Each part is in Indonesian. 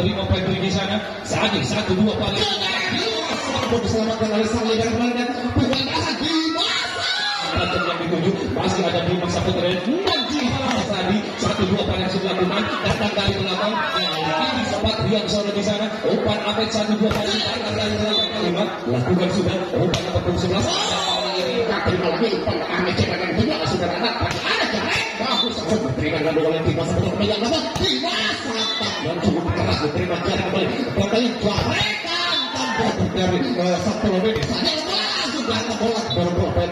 terima Pedri di sana. Sadi satu dua paling. Mampu diselamatkan oleh kemarin dan asal di masa. Datang yang dituju masih ada di masa putri dan Jihan Sadi satu dua paling sudah lakukan datang dari belakang. Ini sempat Rian Solo di sana. Umpan Abed satu dua paling datang dari belakang kalimat lakukan sudah umpan nomor punggung sebelas. Terima lagi umpan kami cekan juga sudah anak ada di masa dan cukup keras diterima tanpa satu bola baru bola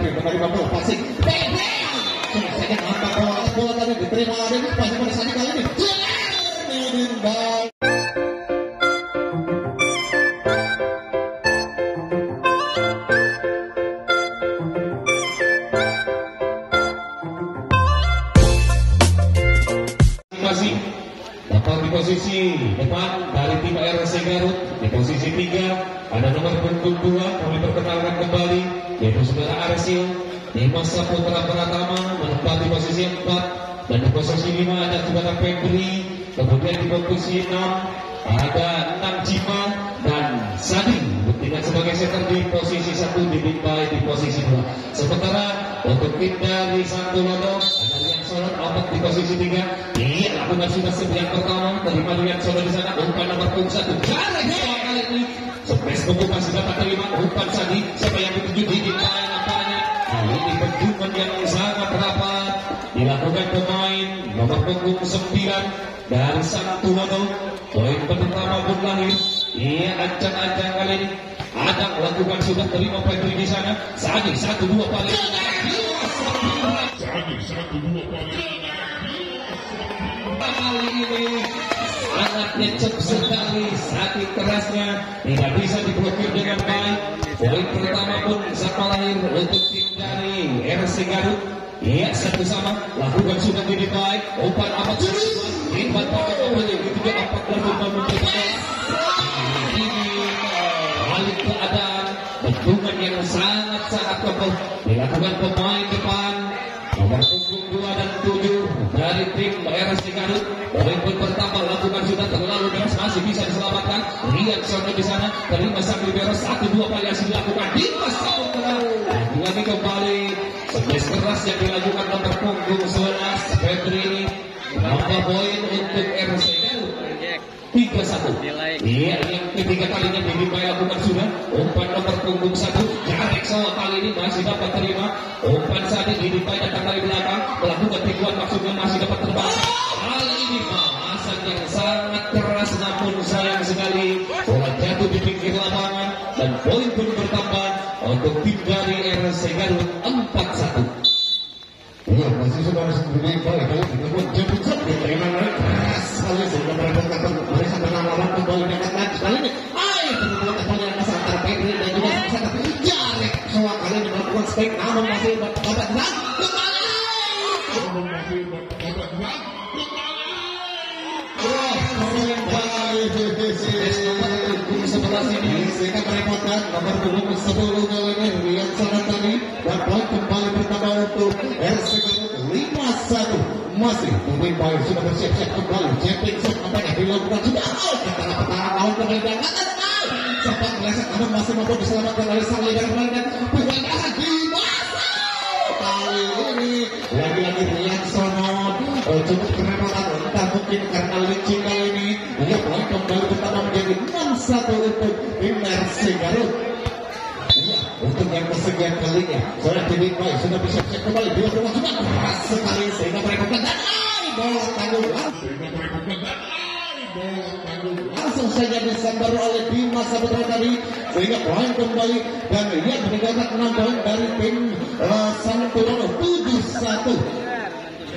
di posisi depan dari tim RS Garut. Di posisi tiga ada nomor punggung dua kami perkenalkan kembali yaitu saudara Arsil. Di masa putra Pratama menempati posisi empat. Dan di posisi lima ada saudara Febri. Kemudian di posisi enam ada enam Cima dan Sading. Bertindak sebagai setter di posisi satu dibimbing di posisi dua. Sementara untuk tim dari Santo Ahmad di posisi tiga iya lakukan sudah yang pertama terima Rian Solon di sana umpan nomor punggung satu. Jarang dua kali ini. Sukses pembuka sudah tak terima umpan Sadi. Siapa yang dituju di nampaknya kali ini perjumpaan yang sangat rapat. Dilakukan pemain nomor punggung sembilan dari Santo Lodo poin pertama pun lahir. Iya ancang-ancang kali ini ada lakukan sudah terima Pedri di sana Sadi satu dua paling kali ini sangat nyecep sekali sakit kerasnya tidak bisa diblokir dengan baik poin pertama pun sama lahir untuk tim dari RC Garut Iya, satu sama. Lakukan sudah jadi baik. Umpan apa Lipat pakai kembali. Itu juga empat umpan memberikan. Keadaan. Bentungan yang sangat-sangat kokoh. Dilakukan pemain depan. Nomor punggung 2 dan 7 dari tim RS Garut. Poin pun pertama lakukan sudah terlalu deras masih bisa diselamatkan. Lihat Sono di sana terima sang libero satu dua variasi dilakukan di masa terlalu. Lagi kembali sebelas keras yang dilakukan nomor punggung 11 Febri ini. Nambah poin untuk RS Garut. Tiga satu. Iya, yang ketiga kalinya Bibi Bay lakukan sudah. Umpan nomor punggung satu. Jarek Soa kali ini masih dapat terima. Umpan saat ini datang dari belakang. Melakukan tipuan maksudnya masih dapat terbang. Kali ini bahasan yang sangat keras namun sayang sekali. Bola jatuh di pinggir lapangan. Dan poin pun bertambah untuk tim dari RS Garut kembali punggung sebelah sini sehingga merepotkan nomor punggung sepuluh kali ini Rian Sana tadi dan poin kembali pertama untuk RC lima satu masih pemain sudah bersiap-siap kembali Jepin Sok nampaknya dilakukan sudah out lawan kembali masih mampu diselamatkan oleh sang leader kemarin mungkin karena licin kali ini. Dia poin kembali pertama menjadi 6-1 untuk tim RC Garut Iya, untuk yang kesekian kalinya. Sudah jadi baik sudah bisa cek kembali. Rumah juga keras sekali sehingga mereka dan ai bola tanggung langsung saja disambar oleh Bima Saputra tadi sehingga poin kembali. Dan lihat meninggalkan 6 poin dari tim uh, Santono 7-1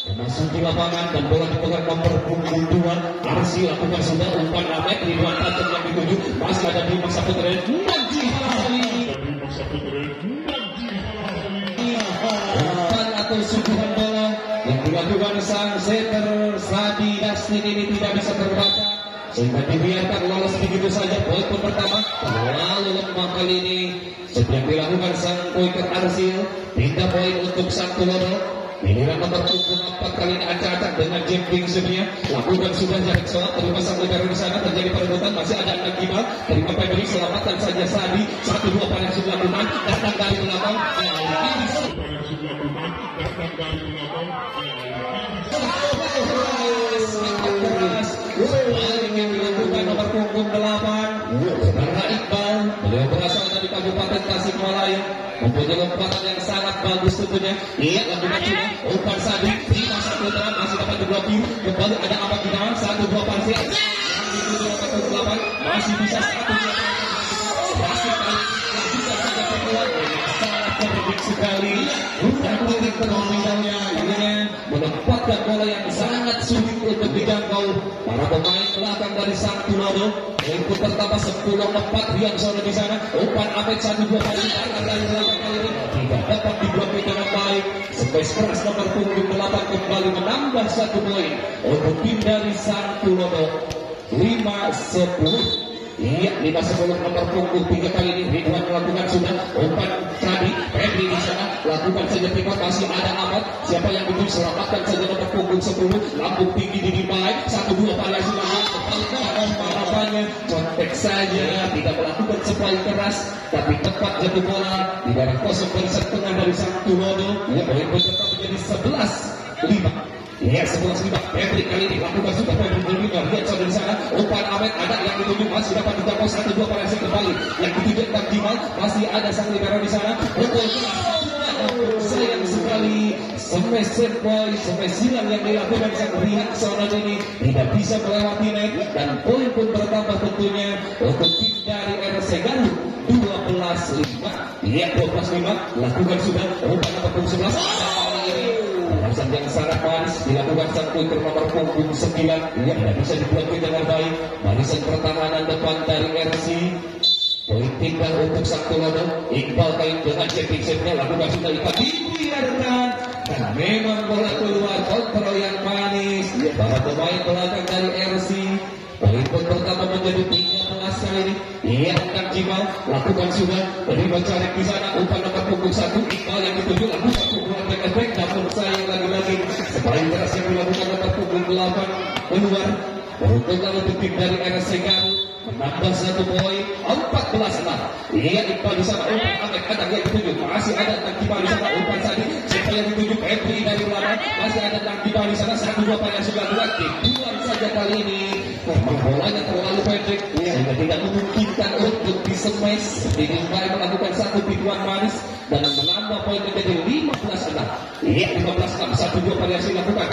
Memasuki lapangan dan bola dipegang nomor punggung dua. Arsi lakukan sudah umpan Ahmed Ridwan Tatum yang dituju. Masih ada di masa putri. Nanti kali umpan atau suguhan bola yang dilakukan sang setter Sadi Dastin ini tidak bisa terbaca. Sehingga dibiarkan lolos begitu saja poin pertama. Terlalu lemah kali ini. Sejak dilakukan sang pointer Arsil. Pindah poin untuk sang Tulodo Inilah nomor punggung empat kali ini acak-acak dengan jumping sebenarnya. Lakukan sudah jarak sholat terima sang negara di sana. Terjadi perebutan masih ada anak Gimal terima Febri selamatkan saja Sadi satu dua pada sebelah kuman datang dari belakang. nomor punggung delapan Saudara Iqbal beliau berasal dari Kabupaten Tasikmalaya. Mempunyai lompatan yang sangat bagus tentunya. Lihat lakukan cuma umpan Sadi lima satu terang masih dapat diblokir kembali ada apa di dalam satu dua parsi masih bisa satu dua masih kali lanjutkan saja perempuan cerdik sekali. Bukan lirik terlalu akhirnya menempatkan bola yang sangat sulit untuk dijangkau. Para pemain belakang dari sang Tulodo Input pertama 10 4 Rian Sono di sana. Umpan Ahmed satu dua kali dari tidak dapat diblokir dengan baik. Space keras nomor punggung 8 kembali menambah satu poin untuk tim dari sang Tulodo 5 10 Iya, lima sepuluh nomor punggung tiga kali ini Ridwan melakukan sudah umpan tadi Febri di sana lakukan saja pivot masih ada Ahmad. Siapa yang dituju selamatkan saja nomor punggung sepuluh. Lambung tinggi di dimai satu dua lagi kembali harapannya contek saja tidak melakukan supply keras tapi tepat jatuh bola di daerah kosong barisan tengah dari sang Tulodo ya poin tetap menjadi sebelas lima Ya, sebelah lima. Patrick kali ini lakukan sudah Patrick. Lihat saudara di sana. Umpan Ahmed ada yang dituju masih dapat dijangkau satu dua pada kembali. Yang dituju dan Jimal masih ada sang libero di sana. Pukul sayang sekali semester boy semester silang yang dilakukan sang Rihan Sonat ini tidak bisa melewati net dan poin pun bertambah tentunya untuk tim dari RS Garut 12 5 lihat 12 5 lakukan sudah umpan nomor 11 Sangat manis dilakukan puter nomor punggung 9 yang tidak bisa diblokir dengan baik. Barisan pertahanan depan dari RC Poin tinggal untuk sang Tulodo Iqbal kain dengan championshipnya lakukan sudah ikat dibiarkan. Dan memang bola keluar. Kontrol yang manis. Para pemain belakang dari RC Pun pertama menjadi 13 kali ini akan Jimal lakukan sudah terima cari di sana umpan nomor punggung satu Iqbal yang dituju lakukan pukulan back efek namun sayang lagi-lagi paling keras yang dilakukan nomor punggung 8 keluar Peruntungan untuk tim dari RSC menambah satu poin 14 lah. Iya Iqbal di sana umpan Ahmed ada yang dituju masih ada Iqbal di sana umpan tadi siapa yang dituju Febri dari belakang masih ada Iqbal di sana satu dua yang sudah dua dibuang saja kali ini bolanya terlalu pendek. Sehingga tidak memungkinkan untuk disemes Dinilai melakukan satu tipuan manis dan menambah poin menjadi 15 enam. Iya. 15 enam satu dua variasi lakukan.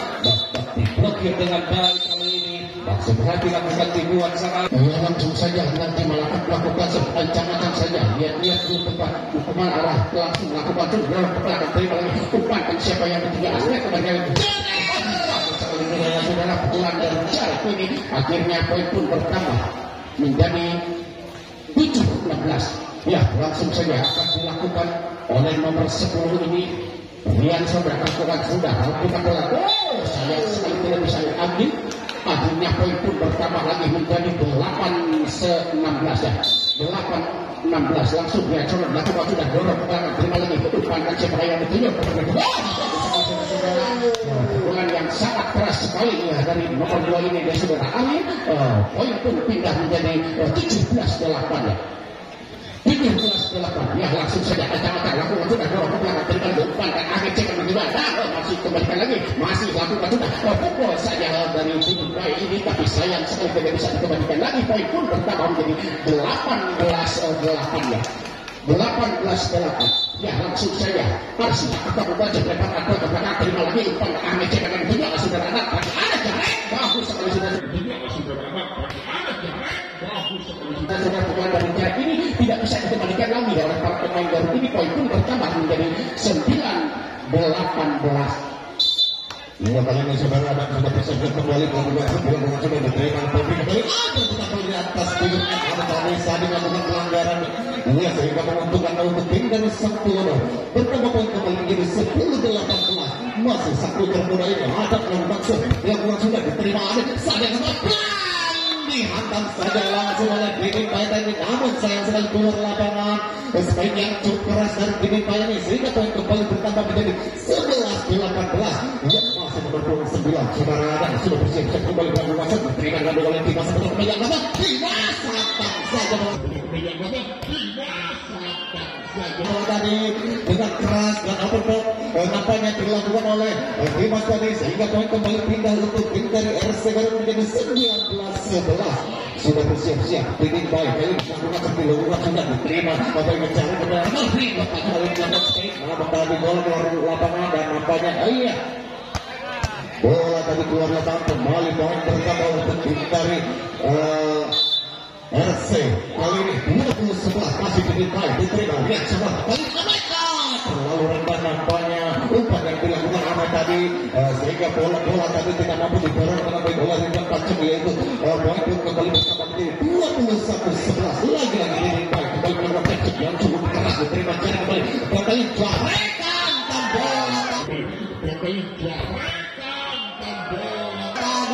Diblokir dengan baik kali ini. Maksud hati lakukan sangat Ya langsung saja. Nanti melakukan melakukan saja. Lihat-lihat dulu tempat hukuman arah. Langsung lakukan. Terus terima lagi hukuman dan siapa yang ketiga kemudian saudara pukulan dari jarak ini akhirnya poin pun bertambah menjadi 7-16 ya langsung saja akan dilakukan oleh nomor 10 ini. Rian saudara lakukan sudah lakukan bola oh sayang sekali tidak bisa diambil akhirnya poin pun bertambah lagi menjadi 8 16 ya. 8 16 langsung dia coba lakukan sudah dorong belakang terima lagi. Ke depan dan siapa yang betul Pukulan yang sangat keras sekali ya dari nomor dua ini dia saudara Amin. Uh, poin pun pindah menjadi uh, 17 delapan ya. 17 delapan. Ya langsung saja acak-acak lakukan sudah dorong ke belakang berikan umpan dan Amin cek kedua nah, oh, masih kembalikan lagi. Masih lakukan sudah oh, pukul saja dari tim baik ini. Tapi sayang sekali tidak bisa dikembalikan lagi. Poin pun bertambah menjadi 18 delapan ya. 18 delapan. Ya langsung saja Persi atau membaca lebar atau ke belakang terima lagi umpan Ahmed cek dengan juga saudara anak tapi ada jarak bagus. Sekali sudah juga saudara anak jarak bagus. Sekali sudah sudah pemain dari jarak ini tidak bisa dikembalikan lagi. Oleh para pemain baru ini poin pun bertambah menjadi 9 18 Bertambah poin kembali menjadi 10-18 masih satu yang dihantam saja cukup keras dari Dini Payet ini. Sehingga poin kembali bertambah menjadi 11-18 ya masih nomor 29 saudara dan sudah bersiap-siap kembali berlaku masuk diberikan ganda oleh Tima sebentar kembali nama Tima satang saja Bola tadi dengan keras dan uppercut eh, nampaknya dilakukan oleh eh, Dimas tadi sehingga poin kembali pindah untuk tim dari RC Garut menjadi 19-11 sudah bersiap-siap bikin baik kali melakukan seperti lakukan sudah diterima yang mencari kebenaran. Masih bapak kali melakukan spek namun tadi bola keluar lapangan dan nampaknya iya. Bola tadi keluar lapangan kembali poin pertama untuk tim dari eh, RC kali ini 20 11 masih baik. Diterima lihat kali mereka terlalu rendah nampaknya umpan yang dilakukan Ahmad tadi eh, sehingga bola-bola tadi tidak mampu didorong karena bola yang tajam yaitu uh, poin pun kembali bersama menjadi 21 11 lagi-lagi bikin baik. Kembali melakukan teknik yang cukup keras diterima cari kembali. Kembali mereka hantam bola tadi.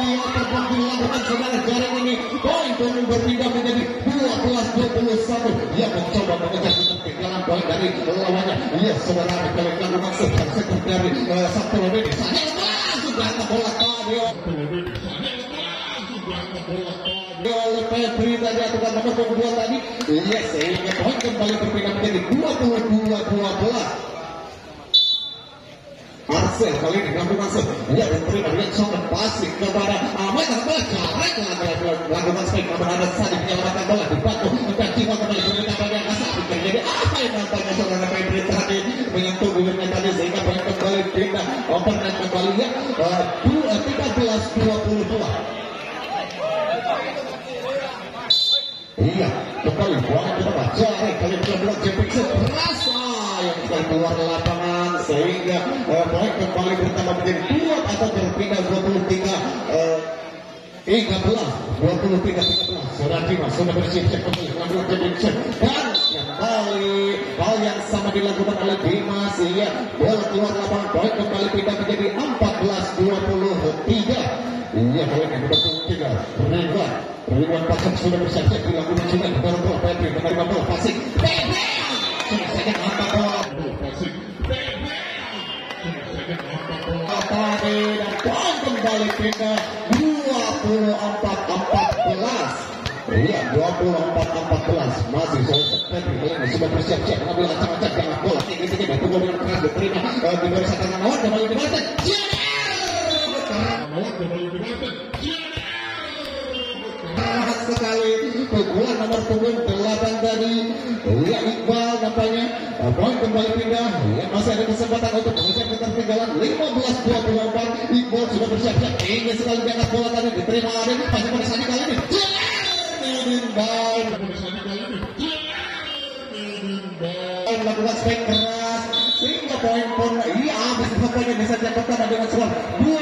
Yang terbang dilakukan saudara jaring ini. Poin pun berpindah menjadi 12-21 ia mencoba mengejar ketinggalan poin dari lawannya rumah sekitar sektor dari uh, Sabtu Lomini saya hantam bola tadi oleh Febri tadi dua tadi iya kembali berpindah 22-12 Marcel kali ini pasti kepada Ahmad Ahmad Jarek melakukan spek namun ada saja menyelamatkan bola dibantu dan Timo kembali memberikan bagian asal jadi apa yang saudara Febri tadi menyentuh bibirnya tadi sehingga poin kembali kembali ya tiga belas dua puluh dua. Iya, kembali bola kita baca kali ini bilang Jepik terasa yang sekali keluar lapangan sehingga eh, poin kembali bertambah menjadi dua atau berpindah 23 eh, 13 23 13 sudah Dimas sudah bersiap-siap kembali mengambil dan kembali hal yang sama dilakukan oleh Dimas iya bola keluar lapangan poin kembali pindah menjadi 14 23 Iya, poin yang betul tiga. Ridwan, Ridwan Pasang sudah bersiap-siap dilakukan juga di bawah bola Febri menerima bola Pasik. Febri, 24-14. Iya, 24-14 masih saya Febri ini sudah bersiap-siap mengambil acak-acak jangan bola dengan keras diterima eh, di sekali. Pukulan nomor punggung delapan tadi. Ya Iqbal nampaknya. Poin kembali pindah. Ya masih ada kesempatan untuk mengejar ketertinggalan 15-24 Iqbal sudah bersiap-siap. Ingin sekali diangkat bola tadi. Diterima Adin pasti pada saat kali ini melakukan spek keras sehingga poin pun iya habis